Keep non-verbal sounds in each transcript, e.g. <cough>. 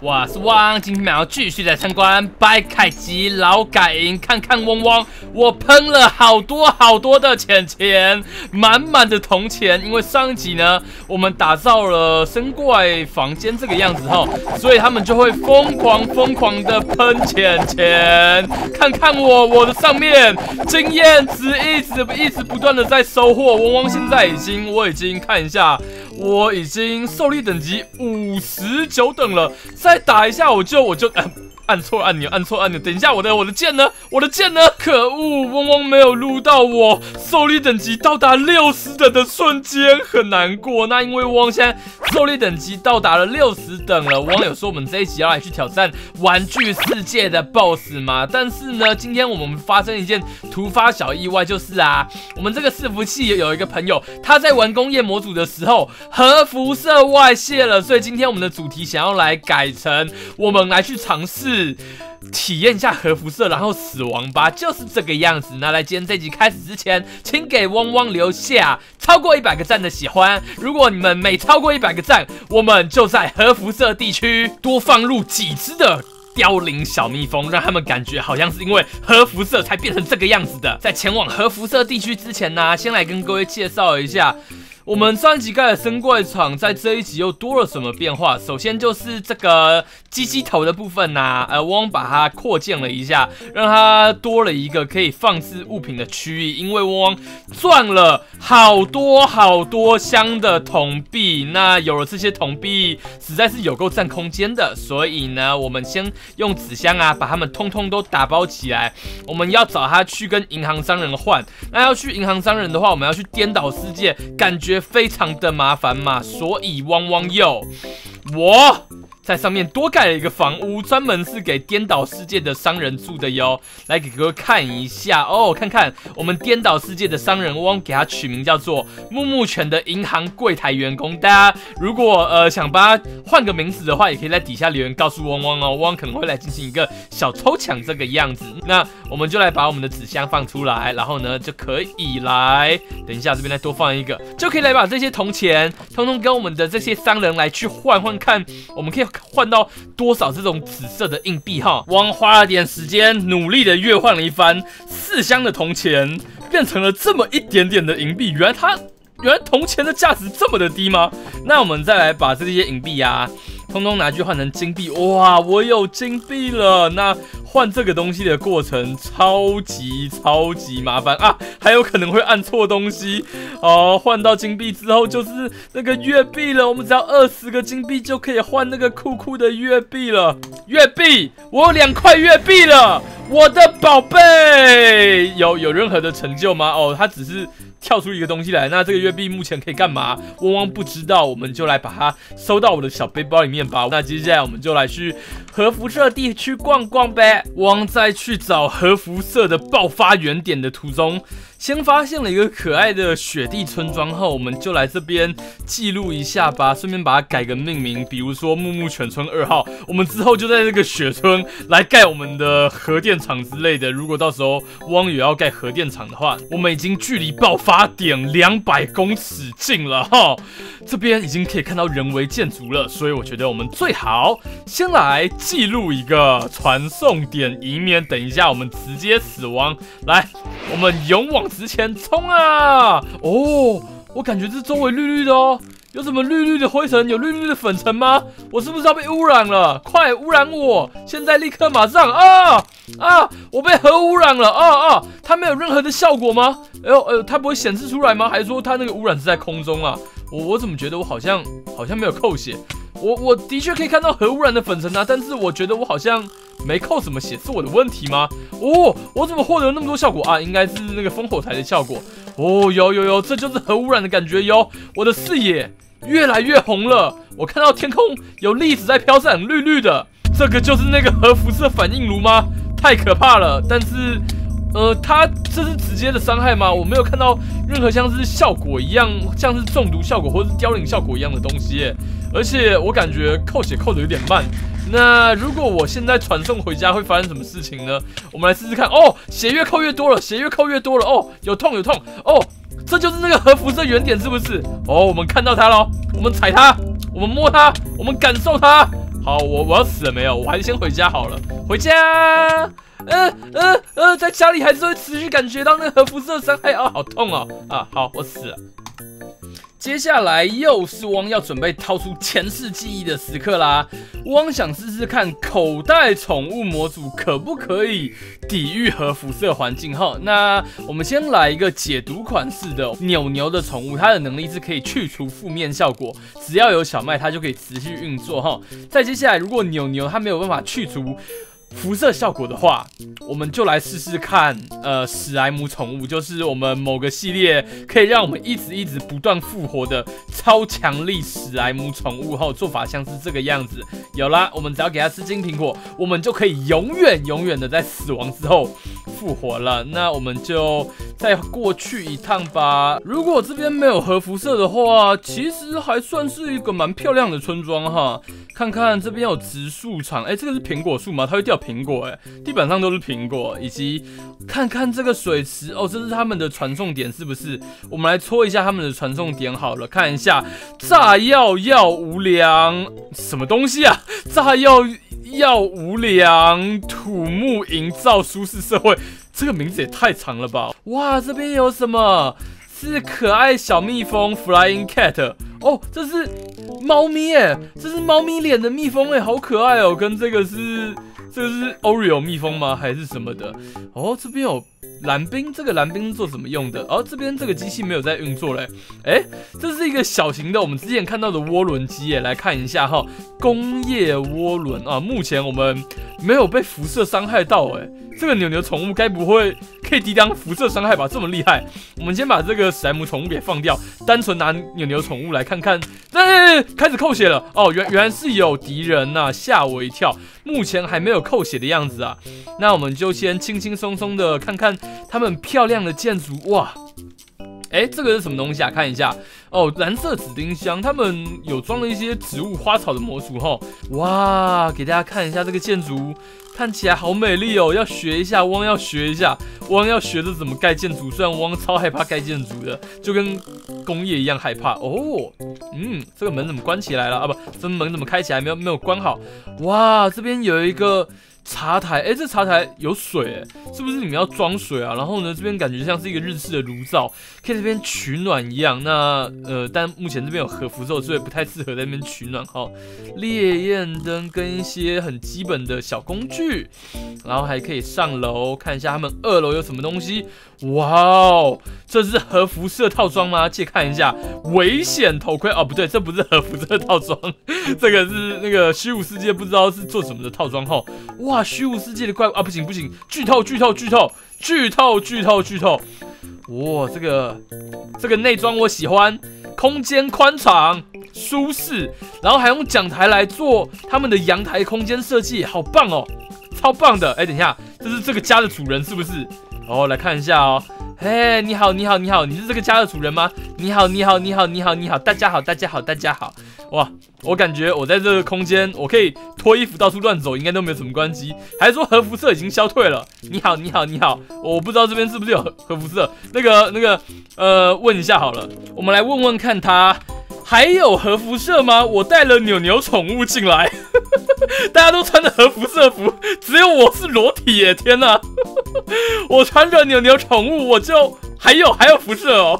我是汪，今天我们要继续来参观白凯吉劳改营，看看汪汪，我喷了好多好多的钱钱，满满的铜钱。因为上一集呢，我们打造了生怪房间这个样子哈，所以他们就会疯狂疯狂的喷钱钱。看看我，我的上面经验值一直一直不断的在收获。汪汪现在已经，我已经看一下。我已经受力等级五十九等了，再打一下我就我就。按错按钮，按错按钮。等一下，我的我的剑呢？我的剑呢？可恶，嗡嗡没有录到我狩猎等级到达六十等的瞬间，很难过。那因为汪现在狩猎等级到达了六十等了，汪有说我们这一集要来去挑战玩具世界的 BOSS 嘛？但是呢，今天我们发生一件突发小意外，就是啊，我们这个伺服器有一个朋友，他在玩工业模组的时候核辐射外泄了，所以今天我们的主题想要来改成我们来去尝试。是体验一下核辐射，然后死亡吧，就是这个样子。那来，今天这集开始之前，请给汪汪留下超过一百个赞的喜欢。如果你们每超过一百个赞，我们就在核辐射地区多放入几只的凋零小蜜蜂，让他们感觉好像是因为核辐射才变成这个样子的。在前往核辐射地区之前呢，先来跟各位介绍一下。我们上一集盖的生怪场，在这一集又多了什么变化？首先就是这个鸡鸡头的部分呐，呃，汪把它扩建了一下，让它多了一个可以放置物品的区域。因为汪赚了好多好多箱的铜币，那有了这些铜币，实在是有够占空间的。所以呢，我们先用纸箱啊，把它们通通都打包起来。我们要找他去跟银行商人换。那要去银行商人的话，我们要去颠倒世界，感觉。非常的麻烦嘛，所以汪汪又，我。在上面多盖了一个房屋，专门是给颠倒世界的商人住的哟。来给各位看一下哦，看看我们颠倒世界的商人汪，给他取名叫做木木犬的银行柜台员工。大家如果呃想帮他换个名字的话，也可以在底下留言告诉汪汪哦，汪可能会来进行一个小抽奖这个样子。那我们就来把我们的纸箱放出来，然后呢就可以来，等一下这边再多放一个，就可以来把这些铜钱通通跟我们的这些商人来去换换看，我们可以。换到多少这种紫色的硬币哈？汪花了点时间，努力的越换了一番，四箱的铜钱变成了这么一点点的银币。原来它，原来铜钱的价值这么的低吗？那我们再来把这些银币呀。通通拿去换成金币，哇！我有金币了。那换这个东西的过程超级超级麻烦啊，还有可能会按错东西。哦，换到金币之后就是那个月币了。我们只要二十个金币就可以换那个酷酷的月币了。月币，我有两块月币了，我的宝贝。有有任何的成就吗？哦，他只是。跳出一个东西来，那这个月币目前可以干嘛？汪汪不知道，我们就来把它收到我的小背包里面吧。那接下来我们就来去核辐射地区逛逛呗。汪在去找核辐射的爆发原点的途中。先发现了一个可爱的雪地村庄后，我们就来这边记录一下吧，顺便把它改个命名，比如说木木犬村二号。我们之后就在这个雪村来盖我们的核电厂之类的。如果到时候汪也要盖核电厂的话，我们已经距离爆发点两百公尺近了哈。这边已经可以看到人为建筑了，所以我觉得我们最好先来记录一个传送点，以免等一下我们直接死亡。来，我们勇往。直前冲啊！哦，我感觉这周围绿绿的哦，有什么绿绿的灰尘？有绿绿的粉尘吗？我是不是要被污染了？快污染我！现在立刻马上啊啊！我被核污染了啊啊！它没有任何的效果吗？哎呦哎呦，它不会显示出来吗？还是说它那个污染是在空中啊？我我怎么觉得我好像好像没有扣血？我我的确可以看到核污染的粉尘啊，但是我觉得我好像。没扣什么血是我的问题吗？哦，我怎么获得那么多效果啊？应该是那个烽火台的效果。哦，有有有，这就是核污染的感觉哟。我的视野越来越红了，我看到天空有粒子在飘散，绿绿的。这个就是那个核辐射反应炉吗？太可怕了。但是，呃，它这是直接的伤害吗？我没有看到任何像是效果一样，像是中毒效果或者是凋零效果一样的东西。而且我感觉扣血扣的有点慢。那如果我现在传送回家会发生什么事情呢？我们来试试看哦，血越扣越多了，血越扣越多了哦，有痛有痛哦，这就是那个核辐射原点是不是？哦，我们看到它了，我们踩它，我们摸它，我们感受它，好，我我要死了没有？我还是先回家好了，回家。呃呃呃，在家里还是会持续感觉到那个核辐射伤害啊，好痛哦啊！好，我死了。接下来又是汪要准备掏出前世记忆的时刻啦。汪想试试看口袋宠物模组可不可以抵御核辐射环境哈。那我们先来一个解毒款式的扭牛的宠物，它的能力是可以去除负面效果，只要有小麦它就可以持续运作哈。再接下来，如果扭牛它没有办法去除。辐射效果的话，我们就来试试看。呃，史莱姆宠物就是我们某个系列可以让我们一直一直不断复活的超强力史莱姆宠物。后做法像是这个样子。有啦，我们只要给它吃金苹果，我们就可以永远永远的在死亡之后复活了。那我们就再过去一趟吧。如果这边没有核辐射的话，其实还算是一个蛮漂亮的村庄哈。看看这边有植树场，哎，这个是苹果树吗？它会掉苹果，哎，地板上都是苹果，以及看看这个水池，哦，这是他们的传送点，是不是？我们来戳一下他们的传送点好了，看一下炸药药无良，什么东西啊？炸药药无良土木营造舒适社会，这个名字也太长了吧？哇，这边有什么？是可爱小蜜蜂 Flying Cat。哦，这是猫咪哎，这是猫咪脸的蜜蜂哎，好可爱哦！跟这个是这是 Oreo 蜜蜂吗？还是什么的？哦，这边有蓝冰，这个蓝冰做什么用的？哦，这边这个机器没有在运作嘞。哎，这是一个小型的，我们之前看到的涡轮机哎，来看一下哈，工业涡轮啊，目前我们没有被辐射伤害到哎。这个扭扭宠物该不会可以抵挡辐射伤害吧？这么厉害！我们先把这个史莱姆宠物给放掉，单纯拿扭扭宠物来看看。哎，开始扣血了哦！原原来是有敌人呐，吓我一跳。目前还没有扣血的样子啊。那我们就先轻轻松松的看看他们漂亮的建筑哇！哎，这个是什么东西啊？看一下哦，蓝色紫丁香，他们有装了一些植物花草的模组哈。哇，给大家看一下这个建筑。看起来好美丽哦，要学一下，汪要学一下，汪要学着怎么盖建筑。虽然汪超害怕盖建筑的，就跟工业一样害怕哦。嗯，这个门怎么关起来了啊？不，这门怎么开起来？没有没有关好。哇，这边有一个。茶台，哎，这茶台有水，哎，是不是你们要装水啊？然后呢，这边感觉像是一个日式的炉灶，可以这边取暖一样。那呃，但目前这边有核辐射，所以不太适合在那边取暖哈。烈焰灯跟一些很基本的小工具，然后还可以上楼看一下他们二楼有什么东西。哇哦，这是核辐射套装吗？借看一下，危险头盔哦，不对，这不是核辐射套装，这个是那个虚无世界不知道是做什么的套装哈。哇，虚无世界的怪物啊，不行不行，剧透剧透剧透剧透剧透剧透。哇，这个这个内装我喜欢，空间宽敞舒适，然后还用讲台来做他们的阳台空间设计，好棒哦，超棒的。哎，等一下，这是这个家的主人是不是？哦，来看一下哦。嘿，你好，你好，你好，你是这个家的主人吗？你好，你好，你好，你好，你好，大家好，大家好，大家好。哇，我感觉我在这个空间，我可以脱衣服到处乱走，应该都没有什么关系。还是说核辐射已经消退了？你好，你好，你好，我不知道这边是不是有核辐射。那个，那个，呃，问一下好了，我们来问问看他。还有核辐射吗？我带了扭扭宠物进来，<laughs> 大家都穿着核辐射服，只有我是裸体耶！天哪，<laughs> 我穿着扭扭宠物，我就还有还有辐射哦。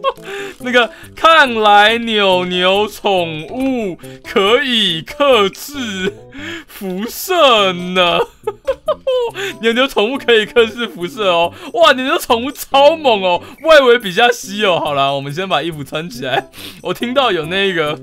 <laughs> 那个看来扭扭宠物可以克制辐射呢。<laughs> 扭扭宠物可以克制辐射哦。哇，扭扭宠物超猛哦，外围比较稀哦。好了，我们先把衣服穿起来。我听到有那个，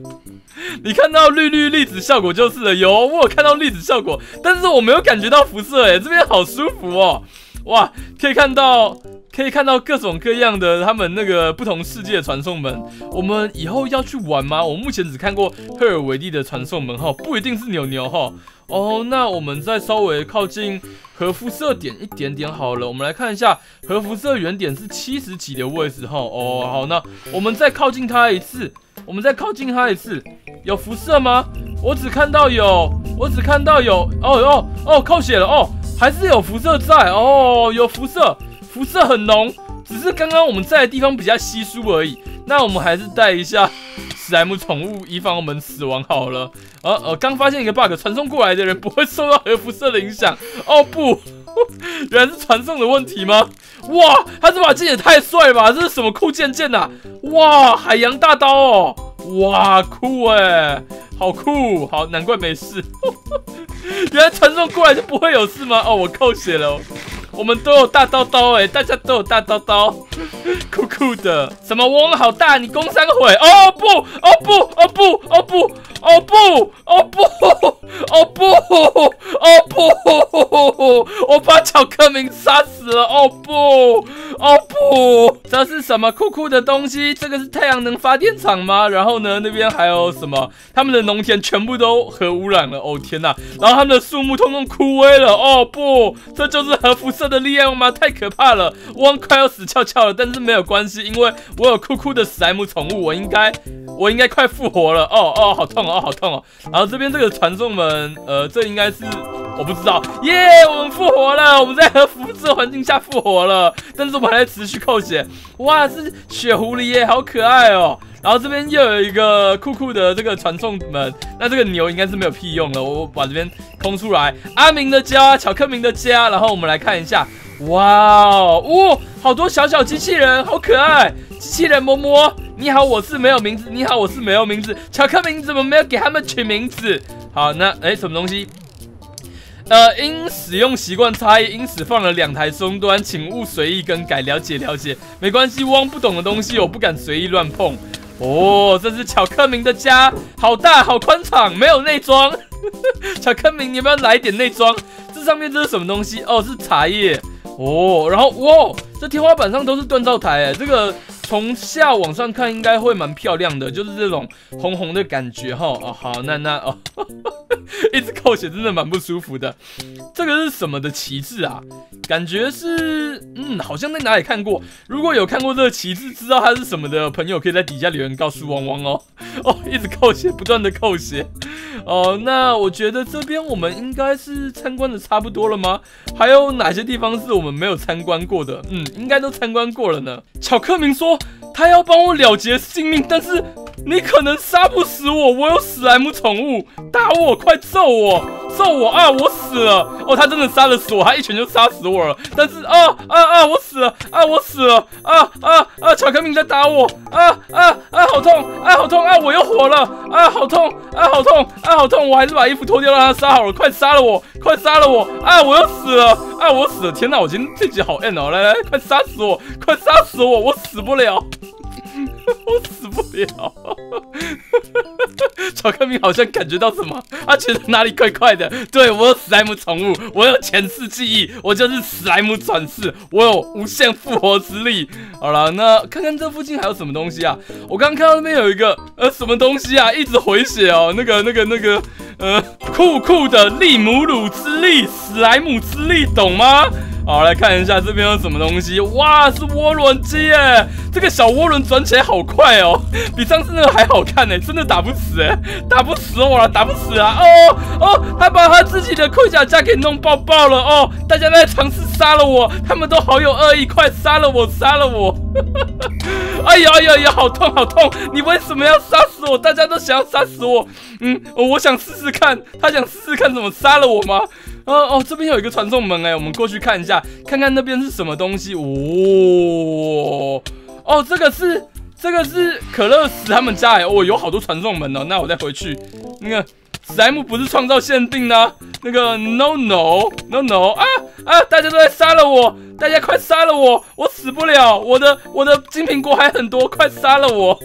你看到绿绿粒子效果就是了。有，我有看到粒子效果，但是我没有感觉到辐射。哎，这边好舒服哦。哇，可以看到。可以看到各种各样的他们那个不同世界的传送门，我们以后要去玩吗？我目前只看过赫尔维蒂的传送门哈，不一定是牛牛哈。哦，那我们再稍微靠近核辐射点一点点好了。我们来看一下核辐射原点是七十几的位置哈。哦，好，那我们再靠近它一次，我们再靠近它一次，有辐射吗？我只看到有，我只看到有，哦哦哦，靠血了哦，还是有辐射在哦，有辐射。辐射很浓，只是刚刚我们在的地方比较稀疏而已。那我们还是带一下史莱姆宠物，以防我们死亡好了。呃呃，刚发现一个 bug，传送过来的人不会受到核辐射的影响。哦不，<laughs> 原来是传送的问题吗？哇，他这把剑也太帅吧！这是什么酷剑剑呐？哇，海洋大刀哦！哇，酷哎，好酷，好，难怪没事。<laughs> 原来传送过来就不会有事吗？哦，我扣血了。我们都有大刀刀哎，大家都有大刀刀，<laughs> 酷酷的。什么翁好大？你攻三回？哦不，哦不，哦不，哦不，哦不，哦不，哦不，哦，<laughs> 我把巧克力杀死了。哦不，哦不，这是什么酷酷的东西？这个是太阳能发电厂吗？然后呢，那边还有什么？他们的农田全部都核污染了。哦天哪！然后他们的树木通通枯萎了。哦不，这就是核辐射。的力量吗？太可怕了！我快要死翘翘了，但是没有关系，因为我有酷酷的史莱姆宠物，我应该我应该快复活了。哦哦，好痛哦，好痛哦！然后这边这个传送门，呃，这应该是我不知道。耶，我们复活了！我们在核辐射环境下复活了，但是我们还在持续扣血。哇，是雪狐狸耶，好可爱哦！然后这边又有一个酷酷的这个传送门，那这个牛应该是没有屁用了，我把这边空出来。阿明的家，巧克明的家，然后我们来看一下，哇哦，好多小小机器人，好可爱！机器人摸摸，你好，我是没有名字，你好，我是没有名字。巧克明怎么没有给他们取名字？好，那哎，什么东西？呃，因使用习惯差异，因此放了两台终端，请勿随意更改。了解了解，没关系，汪不懂的东西我不敢随意乱碰。哦，这是巧克明的家，好大，好宽敞，没有内装。<laughs> 巧克明，你要不要来一点内装？这上面这是什么东西？哦，是茶叶。哦，然后哇，这天花板上都是锻造台，哎，这个。从下往上看，应该会蛮漂亮的，就是这种红红的感觉哈。哦，好，那那哦，<laughs> 一直扣血真的蛮不舒服的。这个是什么的旗帜啊？感觉是，嗯，好像在哪里看过。如果有看过这个旗帜，知道它是什么的朋友，可以在底下留言告诉汪汪哦。<laughs> 哦，一直扣血，不断的扣血。哦，那我觉得这边我们应该是参观的差不多了吗？还有哪些地方是我们没有参观过的？嗯，应该都参观过了呢。巧克明说。他要帮我了结性命，但是你可能杀不死我，我有史莱姆宠物，打我，快揍我，揍我啊！我死了哦，他真的杀了死我，他一拳就杀死我了。但是啊啊啊，我死了啊，我死了啊啊啊！巧克力在打我啊啊啊，好痛啊，好痛啊！我又活了啊，好痛啊，好痛啊，好痛！我还是把衣服脱掉让他杀好了，快杀了我，快杀了我啊！我又死了啊，我死了！天哪，我今天这集好 end 哦！来来，快杀死我，快杀死我，我死不了。<laughs> 我死不了，<laughs> 巧克力好像感觉到什么，他觉得哪里怪怪的。对我有史莱姆宠物，我有前世记忆，我就是史莱姆转世，我有无限复活之力。好了，那看看这附近还有什么东西啊？我刚刚看到那边有一个呃什么东西啊，一直回血哦，那个那个那个呃酷酷的利姆鲁之力，史莱姆之力，懂吗？好，来看一下这边有什么东西。哇，是涡轮机耶！这个小涡轮转起来好快哦，<laughs> 比上次那个还好看呢。真的打不死哎，打不死我了，打不死啊！哦哦，他把他自己的盔甲架给弄爆爆了哦！大家在尝试杀了我，他们都好有恶意，快杀了我，杀了我！<laughs> 哎呀哎呀呀，好痛好痛！你为什么要杀死我？大家都想要杀死我。嗯，我想试试看，他想试试看怎么杀了我吗？哦哦，这边有一个传送门哎，我们过去看一下，看看那边是什么东西哦哦，这个是这个是可乐斯他们家哎，哦，有好多传送门哦，那我再回去。那个史莱姆不是创造限定的，那个 no no no no 啊啊，大家都在杀了我，大家快杀了我，我死不了，我的我的金苹果还很多，快杀了我！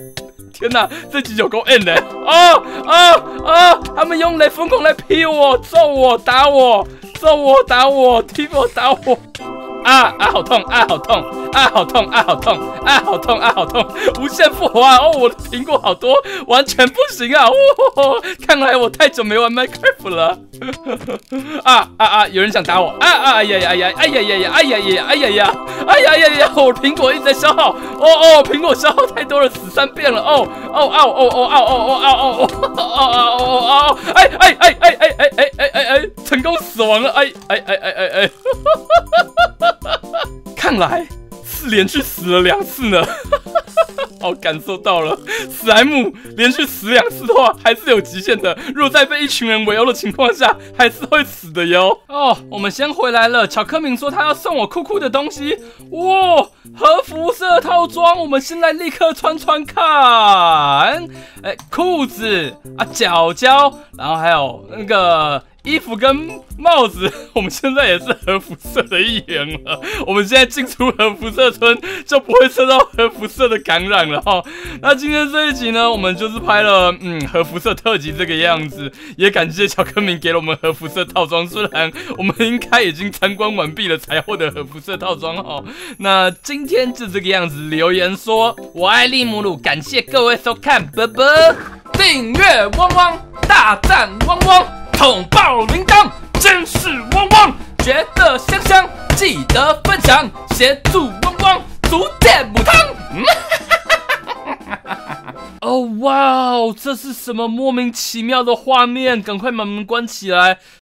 天哪，这集有够 end 的啊啊啊！他们用雷疯狂来劈我、揍我、打我、揍我、打我、踢我、打我。啊啊，好痛啊，好痛啊，好痛啊，好痛啊，好痛啊，好痛！无限复活啊！哦，我的苹果好多，完全不行啊！哦，看来我太久没玩 Minecraft 了。<laughs> 啊啊啊！有人想打我啊啊！哎呀呀呀！哎呀呀呀！哎呀呀！哎呀呀！哎呀呀呀！我苹果一直在消耗。哦哦，苹果消耗太多了，死三遍了。哦哦哦哦哦哦哦哦哦哦哦哦哦！哎哎哎哎哎哎哎哎哎！成功死亡了！哎哎哎哎哎哈哈哈哈哈！<laughs> 看来是连续死了两次呢。<laughs> 好感受到了，史莱姆连续死两次的话还是有极限的。如果在被一群人围殴的情况下，还是会死的哟。哦，我们先回来了。巧克明说他要送我酷酷的东西，哇，核辐射套装，我们现在立刻穿穿看。哎，裤子啊，脚胶，然后还有那个。衣服跟帽子，<laughs> 我们现在也是核辐射的一员了。我们现在进出核辐射村就不会受到核辐射的感染了哈。那今天这一集呢，我们就是拍了嗯核辐射特辑这个样子，也感谢乔克明给了我们核辐射套装。虽然 <laughs> 我们应该已经参观完毕了才获得核辐射套装哈。那今天就这个样子，留言说我爱利姆鲁，感谢各位收看，啵啵，订阅汪汪，大赞汪汪。捅爆铃铛，真是汪汪！觉得香香，记得分享，协助汪汪组建母汤。<laughs> 哦哇哦，这是什么莫名其妙的画面？赶快把门关起来！